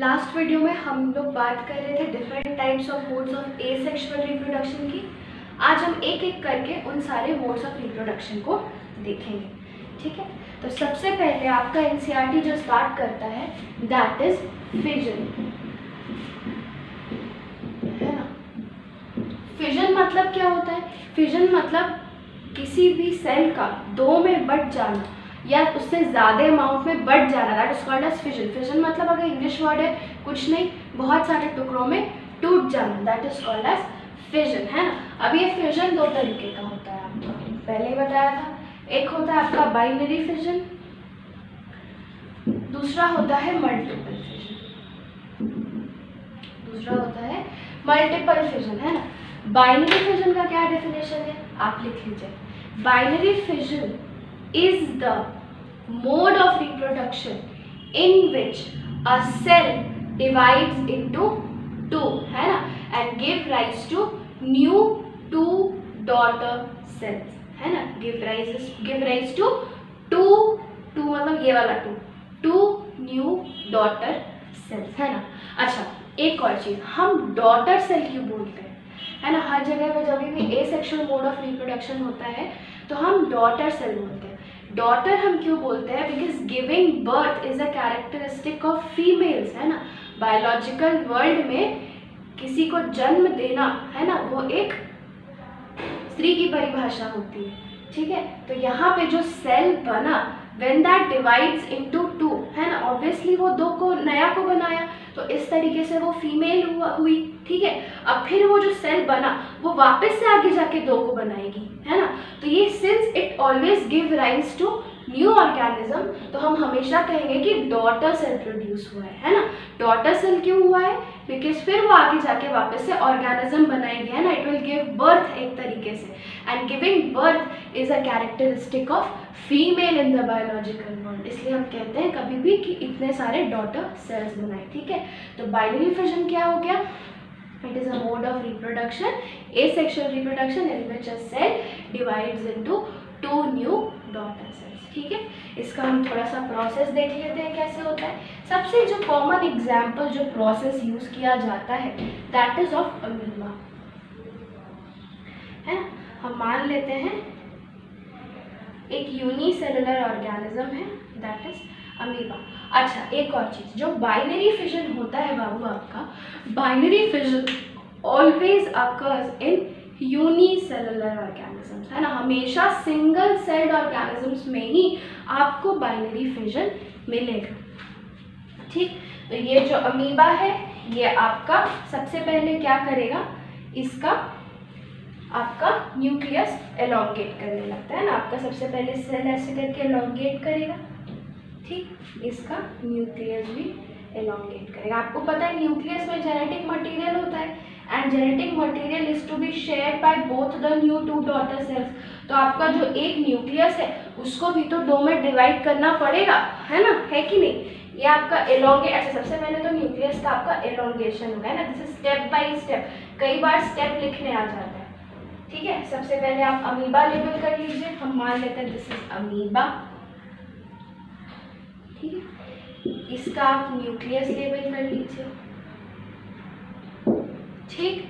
Last video में हम लोग बात कर रहे थे different types of modes of asexual reproduction की। आज हम एक एक करके उन सारे मोड्स ऑफ़ रिप्रोडक्शन को देखेंगे, ठीक है? तो सबसे पहले आपका एन जो स्टार्ट करता है दैट इज़ फिजन है ना? फिजन मतलब क्या होता है? फिजन मतलब किसी भी सेल का दो में बट जाना। या उससे ज़्यादा अमाउंट में बढ़ जाना that is called as fission fission मतलब अगर इंग्लिश वर्ड है, कुछ नहीं, बहुत सारे टुकड़ों में टूट जाना that is called as fission है ना? अब ये फिजन दो तरीके का होता है आपका। पहले ही बताया था, एक होता है आपका बाइनरी फिजन दूसरा होता है मल्टीपल फिजन दूसरा होता है मल्टीपल फिजन है ना? बाइनरी फिजन का क्या डेफिनेशन है? आप लिख लीजिए। Binary fission is the mode of reproduction in which a cell divides into two है ना and give rise to new two daughter cells है ना give rise give rise to two two मतलब ये वाला two two new daughter cells है ना अच्छा एक और चीज़ हम डॉटर सेल क्यों बोलते हैं है ना हर जगह पे जब भी asexual mode of reproduction होता है तो हम डॉटर सेल बोलते हैं डॉटर हम क्यों बोलते हैं? Because giving birth is a characteristic of females है ना? बायोलॉजिकल वर्ल्ड में किसी को जन्म देना, है ना, वो एक स्त्री की परिभाषा होती है, ठीक है? तो यहाँ पे जो सेल बना when that divides into two है ना? ऑब्वियसली वो दो को, नया को बनाया तो इस तरीके से वो फीमेल हुआ, हुई, ठीक है? अब फिर वो जो सेल बना, वो वापस से आगे जाके दो को बनाएगी, है ना? तो ये since it always give rise to new organism तो हम हमेशा कहेंगे कि डॉटर सेल प्रोड्यूस हुआ है है ना? डॉटर सेल क्यों हुआ है? बिकॉज़ फिर वो आगे जाके वापस से ऑर्गेनिज्म बनाएगी, है ना? इट विल गिव बर्थ एक तरीके से. And giving birth is a characteristic of female in the biological world इसलिए हम कहते हैं कभी भी कि इतने सारे डॉटर सेल्स बनाए, ठीक है? तो बाइनरी फिजन क्या हो गया? It is a mode of reproduction. Asexual reproduction in which a cell divides into two new daughter cells. ठीक है? इसका हम थोड़ा सा प्रोसेस देख लेते हैं कैसे होता है। सबसे जो कॉमन एग्ज़ाम्पल जो प्रोसेस यूज़ किया जाता है दैट इज़ ऑफ़ अमीबा है हम मान लेते हैं, एक यूनिसेलुलर ऑर्गेनिज्म है दैट इज़ अमीबा अच्छा एक और चीज़, जो बाइनरी फिजन होता है बाबू आपका binary fission always occurs in unicellular organisms है ना? हमेशा सिंगल सेल्ड ऑर्गेनिजम्स में ही आपको बाइनरी फिजन मिलेगा। ठीक? तो ये जो अमीबा है, ये आपका सबसे पहले क्या करेगा? इसका आपका न्यूक्लियस एलोंगेट करने लगता है। ना? आपका सबसे पहले सेल ऐसे करके एलोंगेट करेगा। ठीक? इसका न्यूक्लियस भी एलोंगेट करेगा। आपको पता है न्यूक्लियस में जेनेटिक मटेरियल होता है। And genetic material is to be share by both the new two daughter cells तो आपका जो एक न्यूक्लियस है, उसको भी तो दो में डिवाइड करना पड़ेगा, है ना? है कि नहीं? ये आपका एलोंगेट अच्छा सबसे पहले तो न्यूक्लियस का आपका एलोंगेशन होगा, है ना? जैसे स्टेप बाय स्टेप कई बार स्टेप लिखने आ जाता है। ठीक है? सबसे पहले आप अमीबा लेबल कर लीजिए। हम मान लेते हैं दिस इज़ अमीबा ठीक है? इसका आप न्यूक्लियस लेबल कर लीजिए। ठीक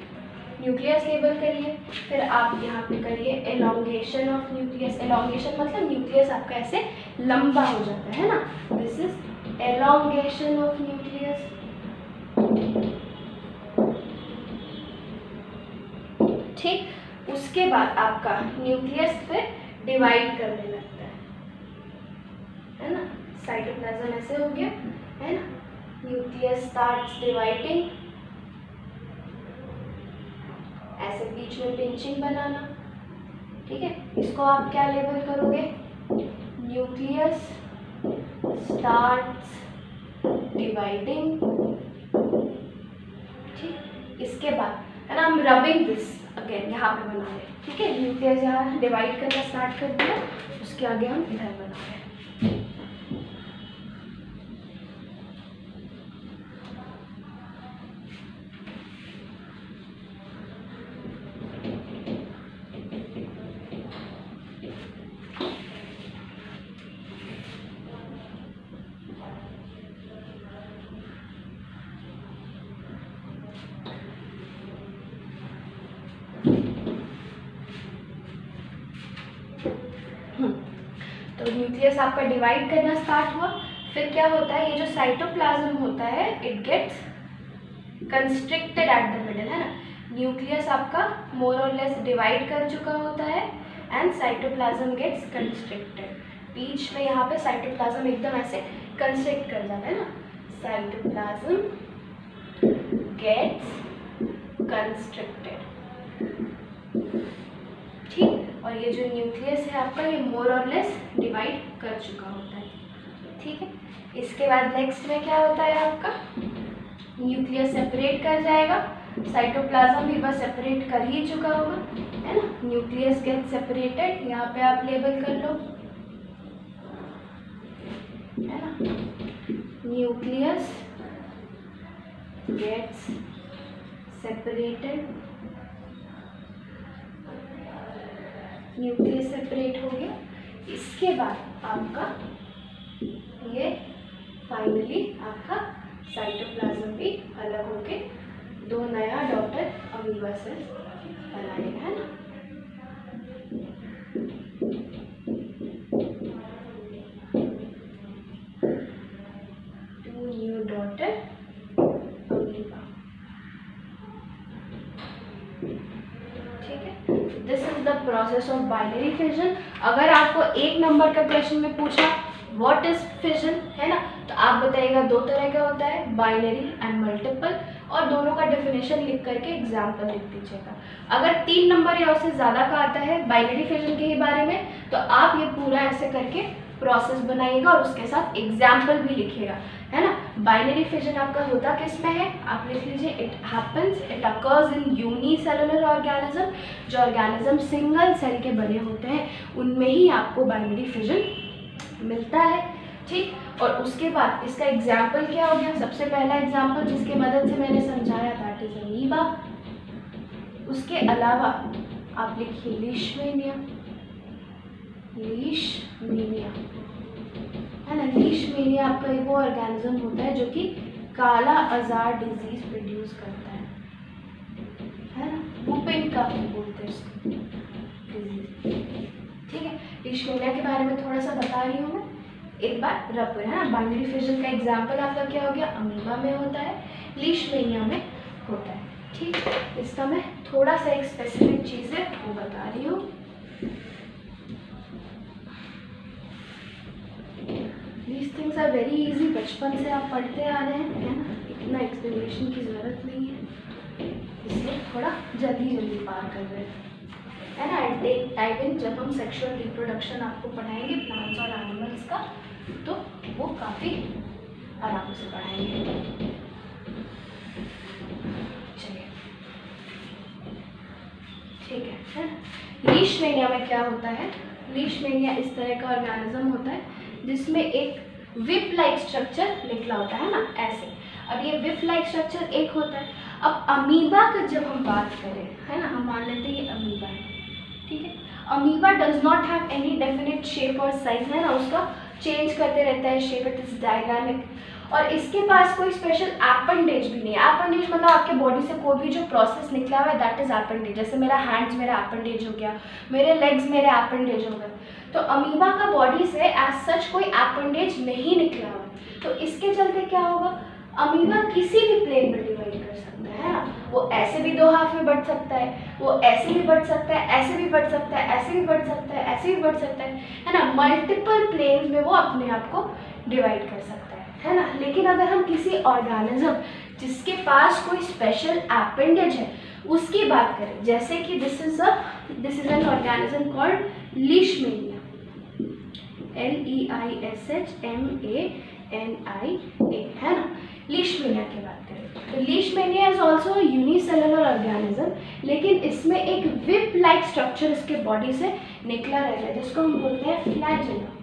न्यूक्लियस लेबल करिए, फिर आप यहाँ पे करिए एलोंगेशन ऑफ़ न्यूक्लियस एलोंगेशन मतलब न्यूक्लियस आपका ऐसे लंबा हो जाता है ना? This is elongation of nucleus ठीक, उसके बाद आपका न्यूक्लियस फिर डिवाइड करने लगता है। है ना? साइटोप्लाज्म ऐसे हो गया, है ना? न्यूक्लियस स्टार्ट्स डिवाइडिंग ऐसे बीच में पिंचिंग बनाना, ठीक है? इसको आप क्या लेबल करोगे? न्यूक्लियस स्टार्ट्स डिवाइडिंग ठीक? इसके बाद, है ना, हम रबिंग दिस अगेन यहाँ पे बना रहे ठीक है? न्यूक्लियस यहाँ डिवाइड करना स्टार्ट कर दिया, उसके आगे हम इधर बना रहे तो आपका डिवाइड करना स्टार्ट हुआ, फिर क्या होता है, ये जो साइटोप्लाज्म होता है it gets constricted at the middle है ना? न्यूक्लियस आपका मोर और लेस डिवाइड कर चुका होता है एंड साइटोप्लाज्म गेट्स कंस्ट्रिक्टेड बीच में यहाँ पे साइटोप्लाज्म एकदम ऐसे कंस्ट्रिक्ट कर जाता है ना? साइटोप्लाज्म गेट्स कंस्ट्रिक्टेड ठीक? और ये जो न्यूक्लियस है आपका, ये मोर और लेस डिवाइड कर चुका होता है। ठीक है? इसके बाद नेक्स्ट में क्या होता है आपका? न्यूक्लियस सेपरेट कर जाएगा। साइटोप्लाज्म भी बस सेपरेट कर ही चुका होगा, है ना? न्यूक्लियस गेट सेपरेटेड यहाँ पे आप लेबल कर लो। है ना? Nucleus gets separated nucleus separate हो गया। इसके बाद आपका ये फाइनली आपका साइटोप्लाज्म भी अलग होके दो नया डॉटर अमीबा सेल्स बनाएगा है। ना बाइनरी फिजन अगर आपको एक नंबर का क्वेश्चन में पूछा व्हाट इज़ फिजन है ना तो आप बताइएगा दो तरह का होता है बाइनरी एंड मल्टीपल और दोनों का डेफिनेशन लिख करके एग्ज़ाम्पल लिख दीजिएगा। अगर तीन नंबर या उससे ज़्यादा का आता है बाइनरी फिजन के ही बारे में तो आप ये पूरा ऐसे करके प्रोसेस बनाइएगा और उसके साथ एग्ज़ाम्पल भी लिखिएगा, है ना। बाइनरी फिजन आपका होता किसमें है? आप लिख लीजिए it happens it occurs in unicellular organism जो ऑर्गेनिज्म सिंगल सेल के बने होते हैं, उनमें ही आपको बाइनरी फिजन मिलता है, ठीक? और उसके बाद इसका एग्ज़ाम्पल क्या हो गया? सबसे पहला एग्ज़ाम्पल जिसके मदद से मैंने समझाया दैट इज़ अमीबा उसके अलावा आप लिखिए लीशमेनिया लीशमेनिया है ना लीशमेनिया आपका एक वो ऑर्गेनिज्म होता है जो कि काला आजार डिज़ीज़ प्रोड्यूस करता है। है ना? वुपिंग का बोलते हैं डिज़ीज़ ठीक है? लीशमेनिया के बारे में थोड़ा सा बता रही हूँ मैं। एक बार रफ है ना? बाइनरी फिजन का एग्ज़ाम्पल आपका क्या हो गया? अमीबा में होता है। लीशमेनिया में होता है। ठीक? इसका मैं थोड़ा सा एक स्पेसिफिक चीज़ है वो बता रही हूँ। These things are very easy बचपन से आप पढ़ते आ रहे हैं, है ना? इतना एक्सप्लेनेशन की ज़रूरत नहीं है। इसलिए थोड़ा जल्दी जल्दी पार कर रहे हैं। है ना टेक टाइप इन जब हम सेक्सुअल रिप्रोडक्शन आपको पढ़ाएँगे प्लांट्स और एनिमल्स का तो वो काफ़ी आराम से पढ़ाएँगे। ठीक है है लीशमेनिया में क्या होता है? लीशमेनिया इस तरह का ऑर्गेनिज्म होता है, जिसमें एक विप लाइक स्ट्रक्चर निकला होता है ना, ऐसे। अब ये विप लाइक स्ट्रक्चर एक होता है। अब अमीबा का जब हम बात करें, है ना, हम मान लेते हैं ये अमीबा है, ठीक है? Amoeba does not have any definite shape और साइज़ है ना, उसका चेंज करते रहता है शेप इट इज़ डायनामिक और इसके पास कोई स्पेशल एपेंडेज भी नहीं है। एपेंडेज मतलब आपके बॉडी से कोई भी जो प्रोसेस निकला हुआ है दैट इज़ एपेंडेज जैसे मेरा हैंड्स मेरा एपेंडेज हो गया, मेरे लेग्स मेरे एपेंडेज हो गए। तो अमीबा का बॉडी से एज सच कोई एपेंडेज नहीं निकला। हुआ तो इसके चलते क्या होगा? अमीबा किसी भी प्लेन में डिवाइड कर सकता है। ना वो ऐसे भी दो हाफ़ में बढ़ सकता है, वो ऐसे भी बढ़ सकता है, ऐसे भी बढ़ सकता है, ऐसे भी बढ़ सकता है, ऐसे भी बढ़ सकता है। है ना? मल्टीपल प्लेन में वो अपने आप को डिवाइड कर सकता है। है ना? लेकिन अगर हम किसी ऑर्गेनिज्म जिसके पास कोई स्पेशल एपेंडेज है, उसकी बात करें, जैसे कि this is a this is an organism called Leishmania L E I S H M A N I A है ना? लीशमेनिया की बात करें। तो Leishmania is also unicellular organism लेकिन इसमें एक विप लाइक स्ट्रक्चर इसके बॉडी से निकला रहता है, जिसको हम बोलते हैं फ्लैजिला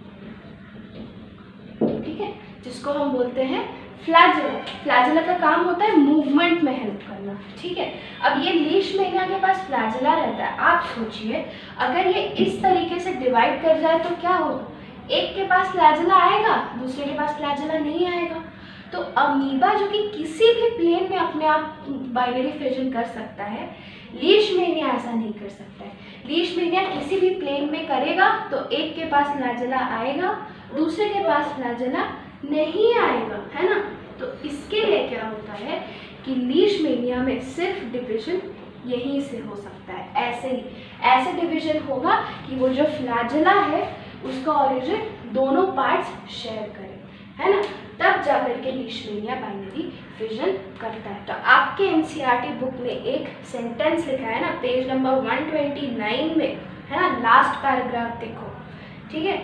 ठीक है? जिसको हम बोलते हैं फ्लैजिला फ्लैजिला का काम होता है मूवमेंट में हेल्प करना। ठीक है? अब ये लीश मेनिया के पास फ्लैजिला रहता है। आप सोचिए, अगर ये इस तरीके से डिवाइड कर जाए तो क्या होगा? एक के पास फ्लैजिला आएगा, दूसरे के पास फ्लैजिला नहीं आएगा। तो अमीबा जो कि किसी भी प्लेन में अपने आप बाइनरी फिजन कर सकता है लीशमेनिया ऐसा नहीं कर सकता है। लीशमेनिया किसी भी प्लेन में करेगा तो एक के पास फ्लैजला आएगा, दूसरे के पास फ्लैजला नहीं आएगा, है ना? तो इसके लिए क्या होता है कि लीशमेनिया में सिर्फ़ डिविजन यहीं से हो सकता है। ऐसे ही ऐसे डिवीज़न होगा कि वो जो फ्लैजला है उसका ओरिजिन दोनों पार्ट्स शेयर करें है ना तब जाकर के लीशमेनिया बाइनरी फिजन करता है तो आपके एनसीईआरटी बुक e में एक सेंटेंस लिखा है ना पेज नंबर 129 में है ना लास्ट पैराग्राफ देखो ठीक है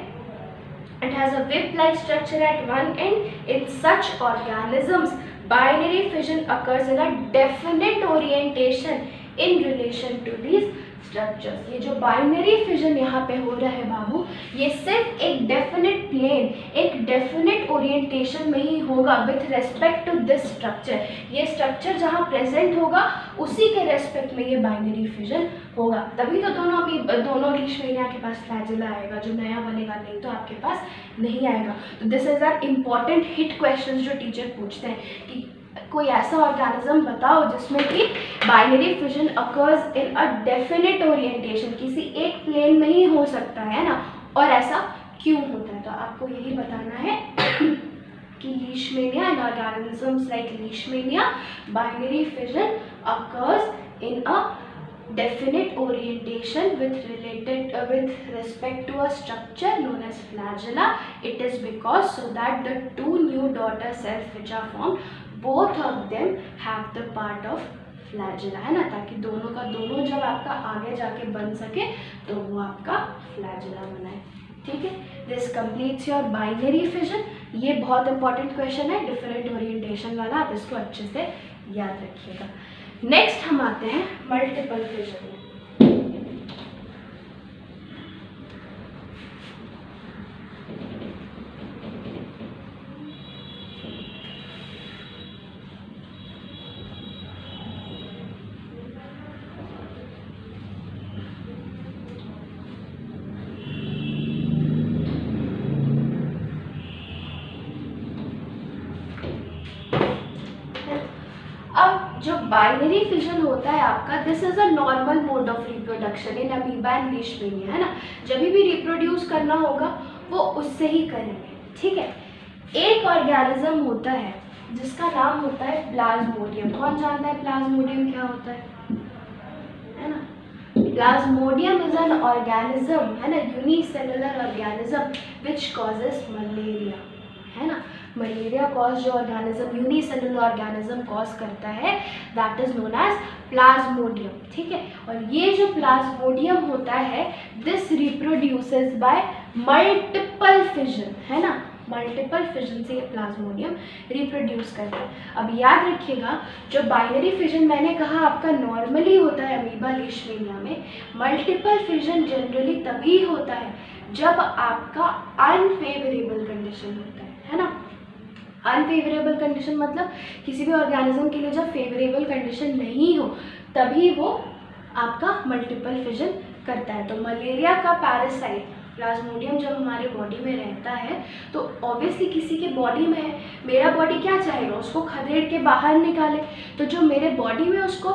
it has a whip-like structure at one end in such organisms binary fission occurs in a definite orientation in relation to these structures ये जो बाइनरी फिजन यहाँ पे हो रहा है बाबू, ये सिर्फ़ एक डेफिनेट प्लेन एक डेफिनेट ओरिएंटेशन में ही होगा with respect to this structure ये स्ट्रक्चर जहाँ प्रेजेंट होगा, उसी के रेस्पेक्ट में ये बाइनरी फिजन होगा। तभी तो दोनों अभी, दोनों लीशमेनिया के पास फ्लैजिला आएगा, जो नया बनेगा, नहीं तो आपके पास नहीं आएगा। तो this is are important hit question जो टीचर पूछते हैं कि कोई ऐसा ऑर्गेनिज्म बताओ जिसमें कि binary fission occurs in a definite orientation किसी एक प्लेन में ही हो सकता है ना? और ऐसा क्यों होता है? तो आपको यही बताना है कि Leishmania and organisms like Leishmania binary fission occurs in a definite orientation with related with respect to a structure known as flagella it is because so that the two new daughter cells which are form both of them have the part of flagella है ना ताकि दोनों का, दोनों जब आपका आगे जाके बन सके तो वो आपका फ्लैजिला बनाए। ठीक है? This completes your binary fission ये बहुत इंपॉर्टेंट क्वेश्चन है डिफरेंट ओरिएंटेशन वाला, आप इसको अच्छे से याद रखिएगा। नेक्स्ट हम आते हैं मल्टीपल फिजन में। बाइनरी फिजन होता है आपका this is a normal mode of reproduction in amoeba and Leishmania है ना? जब भी रिप्रोड्यूस करना होगा, वो उससे ही करेंगे, ठीक है? एक ऑर्गेनिज्म होता है, जिसका नाम होता है प्लाज्मोडियम कौन जानता है प्लाज्मोडियम क्या होता है? है ना? प्लाज्मोडियम इज़ एन ऑर्गेनिज्म है ना? Unicellular organism which causes malaria है ना? मलेरिया कॉज जो ऑर्गेनिज्म यूनिसेलुलर ऑर्गेनिज्म कॉज करता है that is known as Plasmodium ठीक है? और ये जो प्लाज्मोडियम होता है this reproduces by multiple fission है ना? मल्टीपल फिजन से प्लाज्मोडियम रिप्रोड्यूस करता है। अब याद रखिएगा, जो बाइनरी फिजन मैंने कहा आपका नॉर्मली होता है अमीबा लिशमेनिया में मल्टीपल फिजन जनरली तभी होता है जब आपका अनफेवरेबल कंडीशन होता है है ना? अनफेवरेबल कंडीशन मतलब किसी भी ऑर्गेनिज्म के लिए जब फेवरेबल कंडीशन नहीं हो, तभी वो आपका मल्टीपल फिजन करता है। तो मलेरिया का पैरासाइट प्लाज्मोडियम जब हमारे बॉडी में रहता है तो ऑब्वियसली किसी के बॉडी में है। मेरा बॉडी क्या चाहेगा? उसको खदेड़ के बाहर निकाले। तो जो मेरे बॉडी में उसको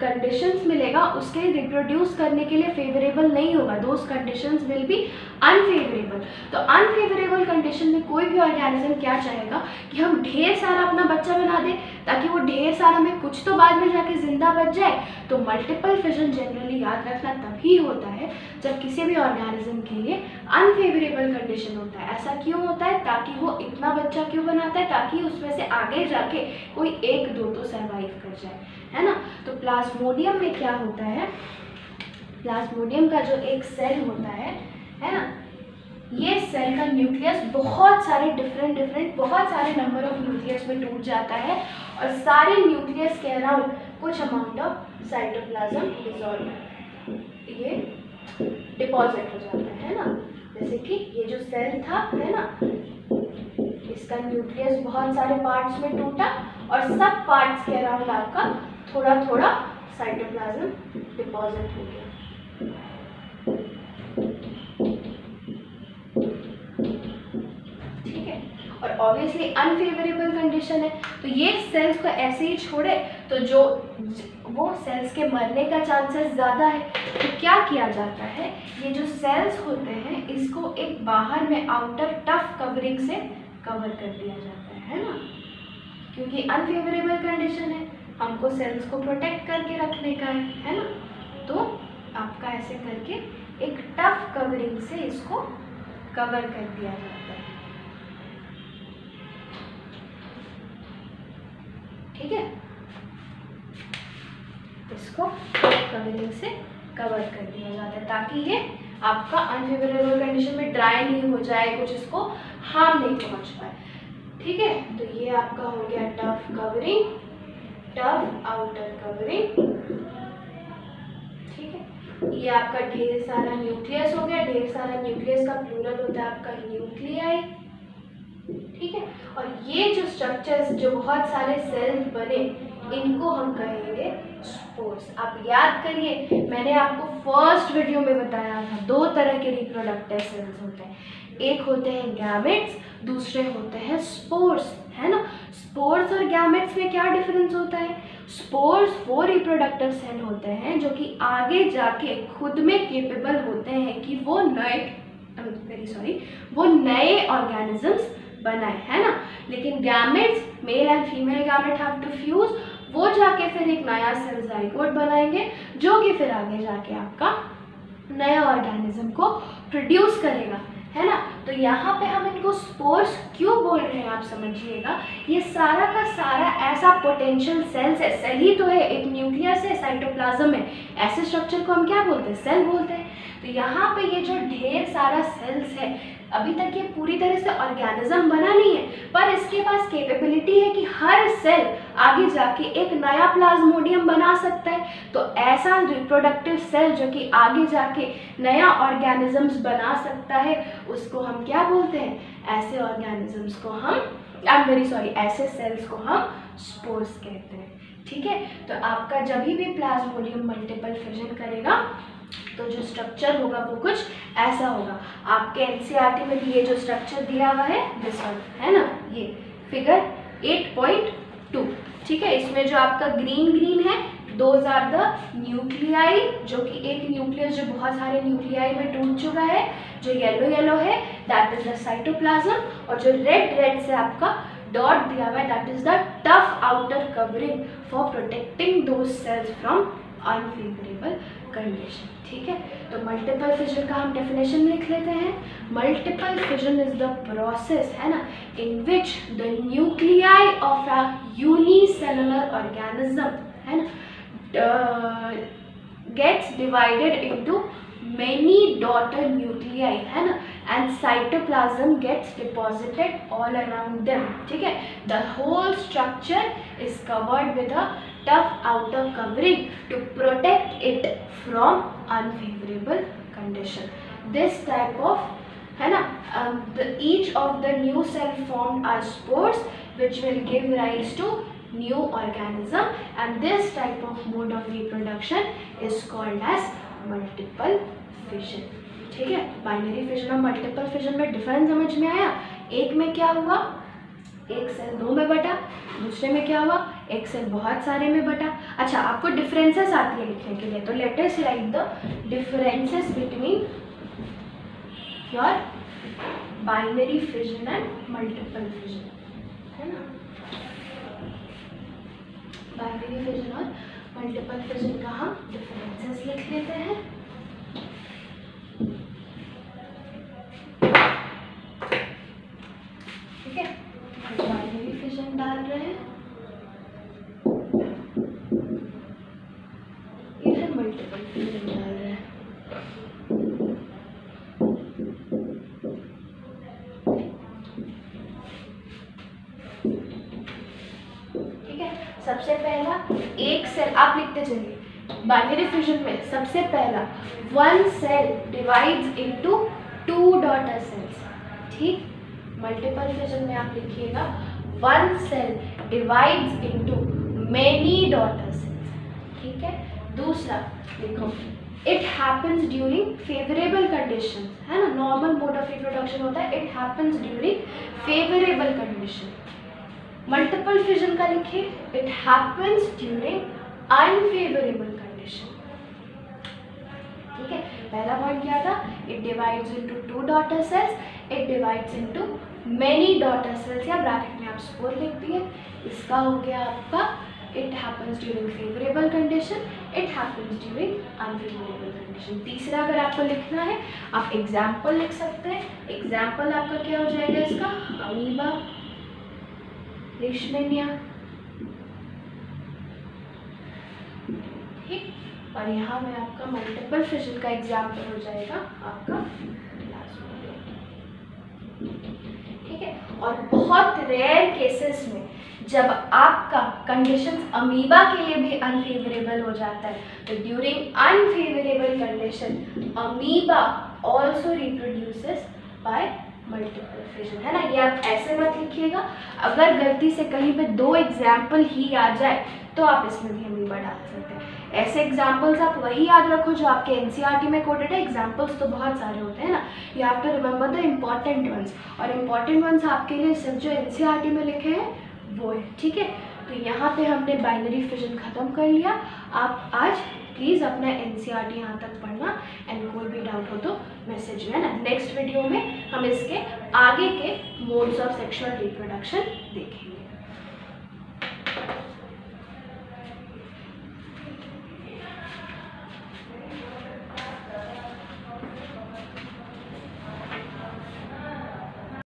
कंडीशंस मिलेगा, उसके रिप्रोड्यूस करने के लिए फेवरेबल नहीं होगा। Those conditions will be unfavourable तो अनफेवरेबल कंडीशन में कोई भी ऑर्गेनिज्म क्या चाहेगा? कि हम ढेर सारा अपना बच्चा बना दें, ताकि वो ढेर सारा में कुछ तो बाद में जाके ज़िंदा बच जाए। तो मल्टीपल फिजन जनरली याद रखना तभी होता है, जब किसी भी ऑर्गेनिज्म के लिए अनफेवरेबल कंडीशन होता है। ऐसा क्यों होता है? ताकि वो इतना बच्चा क्यों बनाता है? ताकि उसमें से आगे जाके कोई एक दो तो सर्वाइव कर जाए। है ना? तो प्लाज्मोडियम में क्या होता है? प्लाज्मोडियम का जो एक सेल होता है है ना? ये सेल का न्यूक्लियस बहुत सारे डिफरेंट डिफरेंट बहुत सारे नंबर ऑफ़ न्यूक्लियस में टूट जाता है और सारे न्यूक्लियस के अराउंड कुछ अमाउंट ऑफ़ साइटोप्लाज्म डिजॉल्व ये डिपॉजिट हो जाता है ना? जैसे कि ये जो सेल था, है ना? इसका न्यूक्लियस बहुत सारे पार्ट्स में टूटा और सब पार्ट्स के अराउंड आपका थोड़ा थोड़ा साइटोप्लाज्म डिपॉजिट हो गया। ठीक है? और ऑब्वियसली अनफेवरेबल कंडीशन है। तो ये सेल्स को ऐसे ही छोड़े तो जो वो सेल्स के मरने का चांसेस ज़्यादा है तो क्या किया जाता है? ये जो सेल्स होते हैं, इसको एक बाहर में आउटर टफ कवरिंग से कवर कर दिया जाता है है ना? क्योंकि अनफेवरेबल कंडीशन है। हमको सेल्स को प्रोटेक्ट करके रखने का है है ना? तो आपका ऐसे करके एक टफ कवरिंग से इसको कवर कर दिया जाता है। ठीक है? इसको कवरिंग से कवर कर दिया जाता है ताकि ये आपका अनफेवरेबल कंडीशन में ड्राई नहीं हो जाए, कुछ इसको हार्म नहीं पहुँच पाए। ठीक है? तो ये आपका हो गया tough covering tough outer covering ठीक है? ये आपका ढेर सारा न्यूक्लियस हो गया। ढेर सारा न्यूक्लियस का प्लूरल होता है आपका न्यूक्लियाई ठीक है? और ये जो स्ट्रक्चर्स जो बहुत सारे सेल्स बने, इनको हम कहेंगे स्पोर्स आप याद करिए, मैंने आपको फ़र्स्ट वीडियो में बताया था, दो तरह के रिप्रोडक्टिव सेल्स होते हैं। एक होते हैं गैमेट्स दूसरे होते हैं स्पोर्स गैमेट्स में क्या डिफरेंस होता है? स्पोर्स वो रिप्रोडक्टिव सेल होते हैं जो कि आगे जाके खुद में केपेबल होते हैं कि वो नए वेरी सॉरी वो नए ऑर्गेनिजम्स बनाए, है ना? लेकिन gametes male and female gamete have to fuse वो जाके फिर एक नया सेल जाइगोट बनाएँगे, जो कि फिर आगे जाके आपका नया ऑर्गेनिज्म को प्रोड्यूस करेगा। है ना? तो यहाँ पे हम इनको स्पोर्स क्यों बोल रहे हैं आप समझिएगा? ये सारा का सारा ऐसा पोटेंशियल सेल्स है। सेल ही तो है, एक न्यूक्लियस है साइटोप्लाज्म है। ऐसे स्ट्रक्चर को हम क्या बोलते हैं? सेल बोलते हैं। तो यहाँ पे ये जो ढेर सारा सेल्स है, अभी तक ये पूरी तरह से ऑर्गेनिज्म बना नहीं है, पर इसके पास कैपेबिलिटी है कि हर सेल आगे जाके एक नया प्लाज्मोडियम बना सकता है। तो ऐसा रिप्रोडक्टिव सेल जो कि आगे जाके नया ऑर्गेनिजम्स बना सकता है, उसको हम क्या बोलते हैं? ऐसे ऑर्गेनिजम्स को हम आई एम वेरी सॉरी ऐसे सेल्स को हम स्पोर्स कहते हैं। ठीक है? तो आपका जब भी प्लाज्मोडियम मल्टीपल फिजन करेगा तो जो स्ट्रक्चर होगा वो कुछ ऐसा होगा। आपके एन में भी ये जो स्ट्रक्चर दिया हुआ है दिस वन है ना? ये फिगर 8.2 ठीक है? इसमें जो आपका ग्रीन ग्रीन है दोज आर द न्यूक्लियाई जो कि एक न्यूक्लियस जो बहुत सारे न्यूक्लियाई में टूट चुका है, जो येलो येलो है दैट इज़ द साइटोप्लाज्म और जो रेड रेड से आपका डॉट दिया हुआ है that is the tough outer covering for protecting those cells from unfavourable condition ठीक है? तो मल्टीपल फिजन का हम डेफिनेशन लिख लेते हैं। Multiple fission is the process है ना? In which the nuclei of a unicellular organism है ना? Gets divided into many daughter nuclei, है ना? And cytoplasm gets deposited all around them, ठीक है? The whole structure is covered with a tough outer covering to protect it from unfavorable condition this type of है ना um, each of the new cell formed are spores which will give rise to new organism and this type of mode of reproduction is called as multiple fission ठीक है binary fission और multiple fission में difference समझ में आया एक में क्या हुआ एक सेल दो में बटा दूसरे में क्या हुआ एक सेल बहुत सारे में बटा। अच्छा आपको डिफरेंसेस आती है लिखने के लिए तो latest write the differences between your binary fission and multiple fission है ना? बाइनरी फिजन और मल्टीपल फिजन का हम डिफरेंसेस लिख लेते हैं सबसे पहला एक सेल आप लिखते चलिए बाइनरी फ्यूजन में सबसे पहला one cell divides into two daughter cells ठीक? मल्टीपल फ्यूजन में आप लिखिएगा। One cell divides into many daughter cells ठीक है? दूसरा, देखो it happens during favourable condition है ना? नॉर्मल मोड ऑफ़ रिप्रोडक्शन होता है। It happens during favourable condition multiple fission का लिखिए। It happens during unfavourable condition ठीक है? पहला पॉइंट क्या था? It divides into two daughter cells it divides into many daughter cells या ब्रैकेट में आप स्पोर लिख दिए इसका हो गया आपका it happens during favourable condition it happens during unfavourable condition तीसरा अगर आपको लिखना है, आप एग्ज़ाम्पल लिख सकते हैं। एग्ज़ाम्पल आपका क्या हो जाएगा इसका? अमीबा लेशमेनिया ठीक और यहाँ में आपका मल्टीपल फिजन का एग्ज़ाम्पल हो जाएगा, आपका ठीक है? और बहुत रेयर केसेस में जब आपका कंडीशन अमीबा के लिए भी अनफेवरेबल हो जाता है तो during unfavourable condition amoeba also reproduces by multiple fission है ना? ये आप ऐसे मत लिखिएगा। अगर गलती से कहीं पे दो एग्ज़ाम्पल ही आ जाए तो आप इसमें भी अमीबा डाल सकते हैं। ऐसे एग्जाम्पल्स आप वही याद रखो जो आपके एन में कोटेड है। एग्जाम्पल्स तो बहुत सारे होते हैं ना। You to remember the important ones और इंपॉर्टेंट वंस आपके लिए सिर्फ़ जो एन में लिखे हैं, वो है। ठीक है? तो यहाँ पे हमने बाइनरी फिजन ख़त्म कर लिया। आप आज प्लीज़ अपना एन सी आर टी यहाँ तक पढ़ना एंड कोई भी डाउट हो तो मैसेज में ना नेक्स्ट वीडियो में हम इसके आगे के मोड्स ऑफ़ सेक्शुअल रिप्रोडक्शन देखेंगे।